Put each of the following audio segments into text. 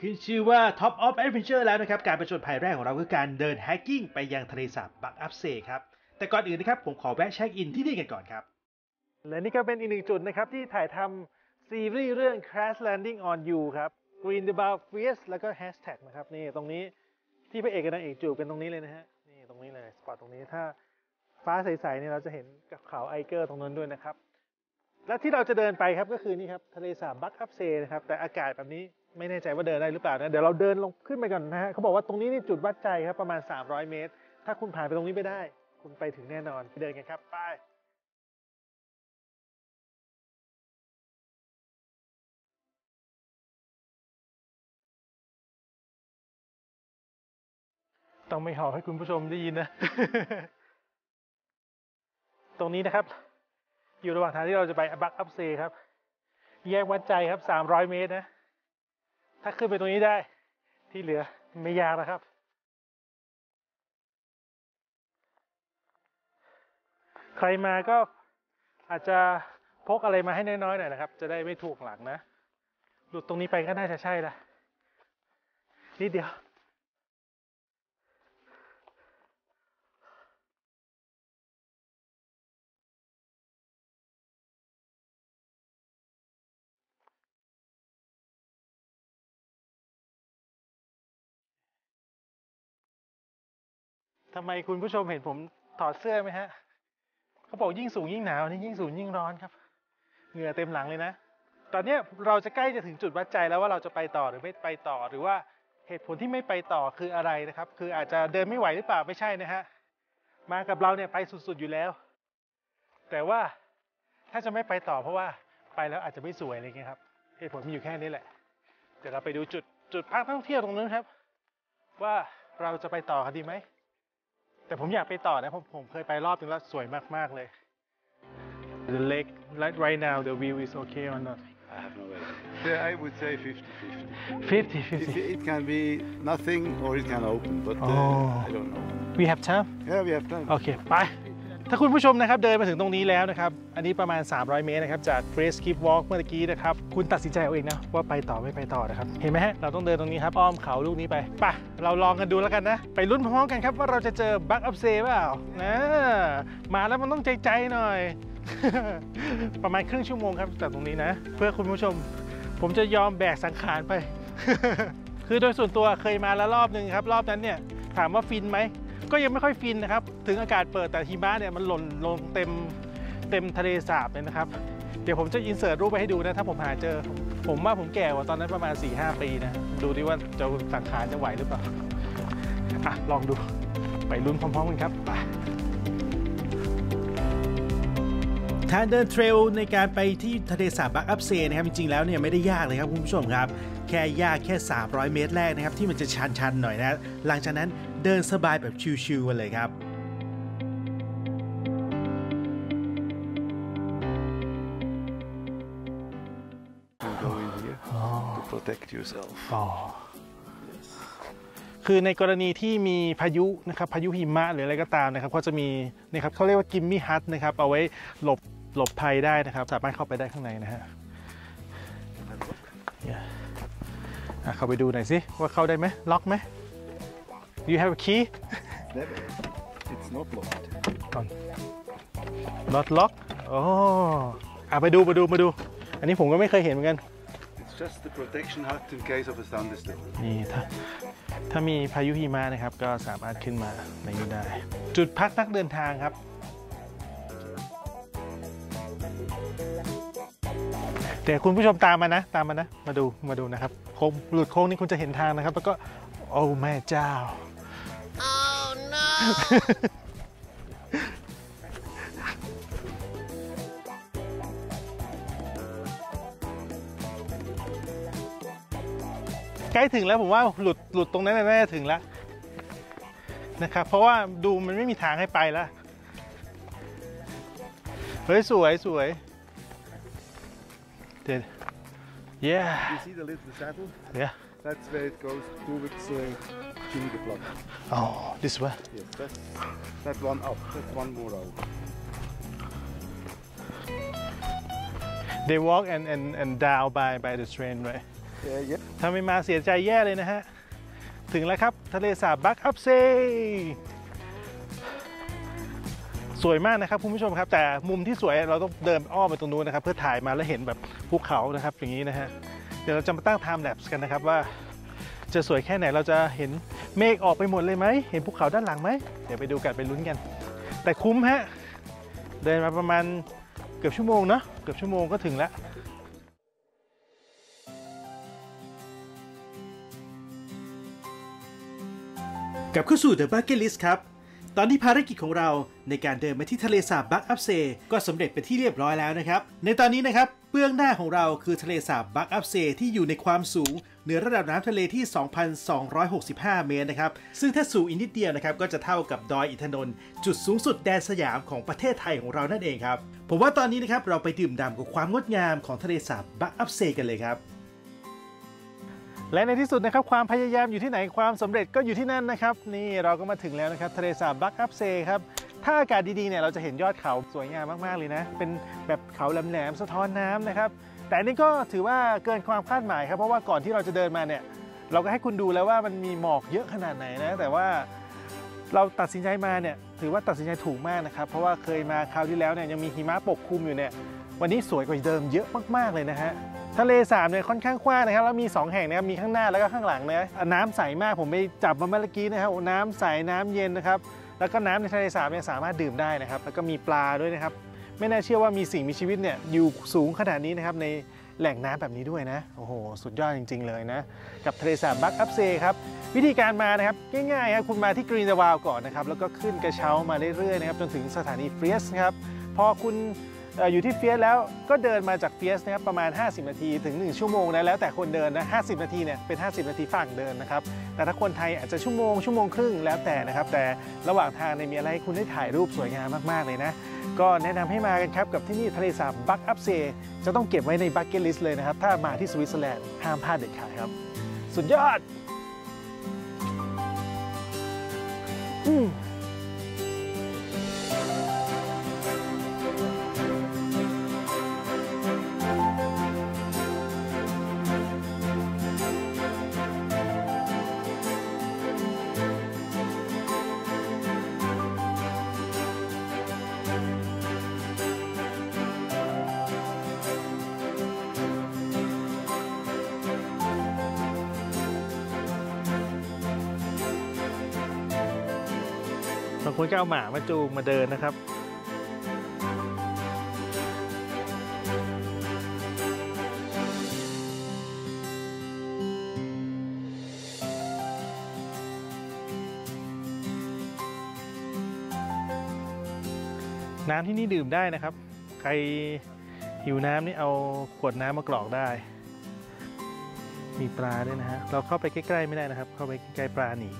ขึ้นชื่อว่า Top of Adventure แล้วนะครับ การประจนภัยแรกของเราคือการเดิน hiking ไปยังทะเลสาบ Bachalpsee ครับ แต่ก่อนอื่นนะครับ ผมขอแวะเช็คอินที่นี่กันก่อนครับ และนี่ก็เป็นอีกหนึ่งจุดนะครับ ที่ถ่ายทำซีรีส์เรื่อง Crash Landing on You ครับ Grindelwald First แล้วก็ Hashtag นะครับนี่ตรงนี้ที่พระเอกกับนางเอกจูบกันตรงนี้เลยนะฮะนี่ตรงนี้เลย spot ตรงนี้ถ้าฟ้าใสๆเนี่ยเราจะเห็นกับเขา Eiger ตรงนั้นด้วยนะครับ และที่เราจะเดินไปครับก็คือนี่ครับทะเลสาบบักอัพเซนะครับแต่อากาศแบบนี้ไม่แน่ใจว่าเดินได้หรือเปล่านะเดี๋ยวเราเดินลงขึ้นไปก่อนนะฮะเขาบอกว่าตรงนี้นี่จุดวัดใจครับประมาณ 300 เมตร ถ้าคุณผ่านไปตรงนี้ไปได้ คุณไปถึงแน่นอนเดินกันครับไปต้องไม่หอกให้คุณผู้ชมได้ยินนะ ตรงนี้นะครับ อยู่ระหว่างทางที่เราจะไปบักอัพเซครับ แยกวัดใจครับ300เมตรนะ ถ้าขึ้นไปตรงนี้ได้ ที่เหลือไม่ยากนะครับ ใครมาก็อาจจะพกอะไรมาให้น้อยๆหน่อยนะครับ จะได้ไม่ถูกหลังนะ หลุดตรงนี้ไปก็น่าจะใช่ละนิดเดียว ทำไมคุณผู้ชมเห็นผมถอดเสื้อไหมฮะ เขาบอกยิ่งสูงยิ่งหนาวนี่ยิ่งสูงยิ่งร้อนครับ เหงื่อเต็มหลังเลยนะ ตอนนี้เราจะใกล้จะถึงจุดวัดใจแล้วว่าเราจะไปต่อหรือไม่ไปต่อหรือว่าเหตุผลที่ไม่ไปต่อคืออะไรนะครับ คืออาจจะเดินไม่ไหวหรือเปล่าไม่ใช่นะฮะ มากับเราเนี่ยไปสุดๆอยู่แล้ว แต่ว่าถ้าจะไม่ไปต่อเพราะว่าไปแล้วอาจจะไม่สวยอะไรเงี้ยครับ เหตุผลมีอยู่แค่นี้แหละ เดี๋ยวเราไปดูจุดจุดพักท่องเที่ยวตรงนั้นครับ ว่าเราจะไปต่อกันดีไหม แต่ผมอยากไปต่อนะผมผมเคยไปรอบนึงแล้วสวยมากๆเลย The lake right right now the view is okay or not I have no idea. Yeah, I would say 50 50 50. 50 It can be nothing or it can open, but uh, Oh. I don't know. we have time Yeah, we have time. โอเคไป ถ้าคุณผู้ชมนะครับเดินมาถึงตรงนี้แล้วนะครับ อันนี้ประมาณ 300 เมตรนะครับจาก Grace Keep Walk เมื่อกี้นะครับ คุณตัดสินใจเอาเองนะว่าไปต่อไม่ไปต่อนะครับ เห็นไหมฮะ เราต้องเดินตรงนี้ครับ อ้อมเขาลูกนี้ไปไปเราลองกันดูแล้วกันนะ ไปลุ้นพร้อมกันครับว่าเราจะเจอ Bachalpsee เปล่านะมาแล้วมันต้องใจใจหน่อย ประมาณครึ่งชั่วโมงครับจากตรงนี้นะ เพื่อคุณผู้ชม ผมจะยอมแบกสังขารไป คือโดยส่วนตัวเคยมาแล้วรอบหนึ่งครับ รอบนั้นเนี่ยถามว่าฟินไหม ก็ยังไม่ค่อยฟินนะครับ ถึงอากาศเปิดแต่หิมะเนี่ยมันหล่นลงเต็มเต็มทะเลสาบเลยนะครับ เดี๋ยวผมจะ insert รูปไปให้ดูนะ ถ้าผมหาเจอ ผมว่าผมแก่กว่าตอนนั้นประมาณ 4-5 ปีนะ ดูดิว่าจะสังขารจะไหวหรือเปล่า อะ ลองดู ไปลุ้นพร้อมๆกันครับไปทางเดินเทรลในการไปที่ทะเลสาบบักอัพเซนะครับจริงๆแล้วเนี่ยไม่ได้ยากเลยครับคุณผู้ชมครับ แค่ยากแค่ 300 เมตรแรกนะครับ ที่มันจะชันๆหน่อยนะ หลังจากนั้นเดินสบายแบบชิวๆกันเลยครับ You go in here to protect yourself. อ๋อคือในกรณีที่มีพายุนะครับพายุหิมะหรืออะไรก็ตามนะครับก็จะมีนะครับเขาเรียกว่ากิมมี่ฮัทนะครับเอาไว้หลบหลบภัยได้นะครับ สามารถเข้าไปได้ข้างในนะฮะเนี่ยอะ เข้าไปดูหน่อยสิว่าเข้าได้ไหมล็อกไหม you have a key Never. It's not locked. not lock อ๋ออะไปดูมาดูมาดู อันนี้ผมก็ไม่เคยเห็นเหมือนกัน It's just the protection hut in case of a thunderstorm. นี่ถ้าถ้ามีพายุหิมะนะครับ ก็สามารถขึ้นมาในนี้ได้ จุดพักนักเดินทางครับ แต่คุณผู้ชมตามมานะ ตามมานะ มาดูมาดูนะครับโค้งหลุดโค้งนี้คุณจะเห็นทางนะครับ แล้วก็ โอ้แม่เจ้าใกล้ถึงแล้วผมว่าหลุดหลุดตรงนั้นน่าจะถึงแล้วนะครับ เพราะว่าดูมันไม่มีทางให้ไปแล้ว เฮ้ย สวยสวย เด็ด yeah You see the little saddle? yeah That's where it goes towards uh, Jimmy the Plug. oh this way Yes, that's that one up. That's one more out. they walk and and and down by by the train right Yeah, yeah. ถ้าไม่มาเสียใจแย่เลยนะฮะ ถึงแล้วครับ ทะเลสาบบักอัพเซ สวยมากนะครับคุณผู้ชมครับ แต่มุมที่สวยเราต้องเดินอ้อมไปตรงนู้นนะครับ เพื่อถ่ายมาแล้วเห็นแบบภูเขานะครับ อย่างนี้นะฮะเดี๋ยวเราจะมาตั้งไทม์แลปส์กันนะครับว่า จะสวยแค่ไหนเราจะเห็นเมฆออกไปหมดเลยไหมเห็นภูเขาด้านหลังไหมเดี๋ยวไปดูกันไปลุ้นกัน แต่คุ้มฮะเดินมาประมาณเกือบชั่วโมงเนาะเกือบชั่วโมงก็ถึงแล้วกลับเข้าสู่ The Bucket List ครับ ตอนนี้ภารกิจของเราในการเดินมาที่ทะเลสาบ Bachalpsee ก็สำเร็จเป็นที่เรียบร้อยแล้วนะครับ ในตอนนี้นะครับเบื้องหน้าของเราคือทะเลสาบ Bachalpsee ที่อยู่ในความสูง เหนือระดับน้ำทะเลที่ 2,265 เมตรนะครับ ซึ่งถ้าสูงอีกนิดเดียวนะครับ ก็จะเท่ากับดอยอินทนนท์จุดสูงสุดแดนสยามของประเทศไทยของเรานั่นเองครับ ผมว่าตอนนี้นะครับเราไปดื่มด่ำกับความงดงามของทะเลสาบ Bachalpsee กันเลยครับ และในที่สุดนะครับความพยายามอยู่ที่ไหนความสำเร็จก็อยู่ที่นั่นนะครับ นี่เราก็มาถึงแล้วนะครับทะเลสาบ Bachalpsee ครับถ้าอากาศดีๆเนี่ยเราจะเห็นยอดเขาสวยงามมากๆเลยนะ เป็นแบบเขาแหลมๆสะท้อนน้ำนะครับ แต่อันนี้ก็ถือว่าเกินความคาดหมายครับเพราะว่าก่อนที่เราจะเดินมาเนี่ยเราก็ให้คุณดูแล้วว่ามันมีหมอกเยอะขนาดไหนนะแต่ว่าเราตัดสินใจมาเนี่ยถือว่าตัดสินใจถูกมากนะครับ เพราะว่าเคยมาคราวที่แล้วเนี่ยยังมีหิมะปกคลุมอยู่เนี่ยวันนี้สวยกว่าเดิมเยอะมากๆเลยนะฮะ ทะเลสาบเนี่ยค่อนข้างกว้างนะครับแล้วมี 2 แห่งนะครับมีข้างหน้าแล้วก็ข้างหลังนะน้ำใสมากผมไปจับมาเมื่อกี้นะครับโอ้น้ำใสน้ำเย็นนะครับแล้วก็น้ำในทะเลสาบเนี่ยสามารถดื่มได้นะครับ แล้วก็มีปลาด้วยนะครับ ไม่น่าเชื่อว่ามีสิ่งมีชีวิตเนี่ยอยู่สูงขนาดนี้นะครับในแหล่งน้ำแบบนี้ด้วยนะ โอ้โห สุดยอดจริง ๆ เลยนะ กับทะเลสาบ Bachalpsee ครับ วิธีการมานะครับ ง่ายๆครับคุณมาที่ Grindelwald ก่อนนะครับ แล้วก็ขึ้นกระเช้ามาเรื่อยๆนะครับ จนถึงสถานี First นะครับ พอคุณ อยู่ที่ First แล้วก็เดินมาจาก First นะครับประมาณ 50 นาทีถึง 1 ชั่วโมงนะแล้วแต่คนเดินนะ 50 นาทีเนี่ยเป็น 50 นาทีฝรั่งเดินนะครับ แต่ถ้าคนไทยอาจจะชั่วโมงชั่วโมงครึ่งแล้วแต่นะครับ แต่ระหว่างทางเนี่ยมีอะไรให้คุณได้ถ่ายรูปสวยงามมากๆเลยนะ ก็แนะนำให้มากันครับกับที่นี่ทะเลสาบ Bachalpsee จะต้องเก็บไว้ใน bucket list เลยนะครับ ถ้ามาที่สวิตเซอร์แลนด์ห้ามพลาดเด็ดขาดครับ สุดยอด อืม บางคนก็เอาหมามาจูงมาเดินนะครับน้ำที่นี่ดื่มได้นะครับ ใครหิวน้ำนี่เอาขวดน้ำมากรอกได้ มีปลาด้วยนะฮะ เราเข้าไปใกล้ ๆ ไม่ได้นะครับ เข้าไปใกล้ๆปลาหนี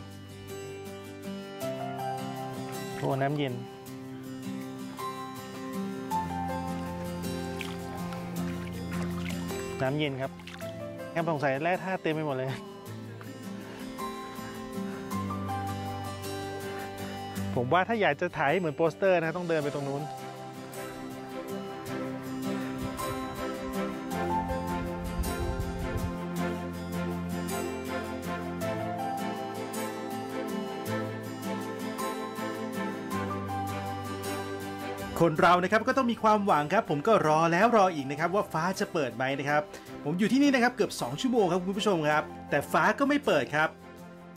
โอ้น้ำเย็น น้ำเย็นครับแอมสงสัยแร่ธาตุเต็มไปหมดเลย ผมว่าถ้าอยากจะถ่ายให้เหมือนโปสเตอร์นะ ต้องเดินไปตรงนู้น คนเรานะครับก็ต้องมีความหวังครับ ผมก็รอแล้วรออีกนะครับว่าฟ้าจะเปิดไหมนะครับ ผมอยู่ที่นี่นะครับเกือบ 2 ชั่วโมงครับคุณผู้ชมครับ แต่ฟ้าก็ไม่เปิดครับ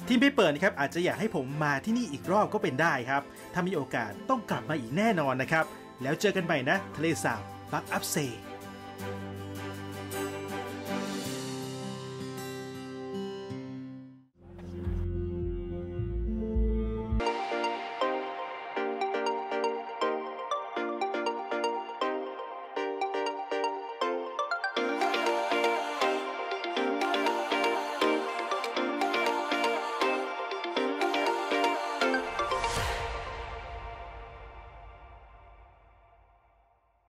ที่ไม่เปิดนะครับอาจจะอยากให้ผมมาที่นี่อีกรอบก็เป็นได้ครับ ถ้ามีโอกาสต้องกลับมาอีกแน่นอนนะครับ แล้วเจอกันใหม่นะ ทะเลสาบบักอัพเซ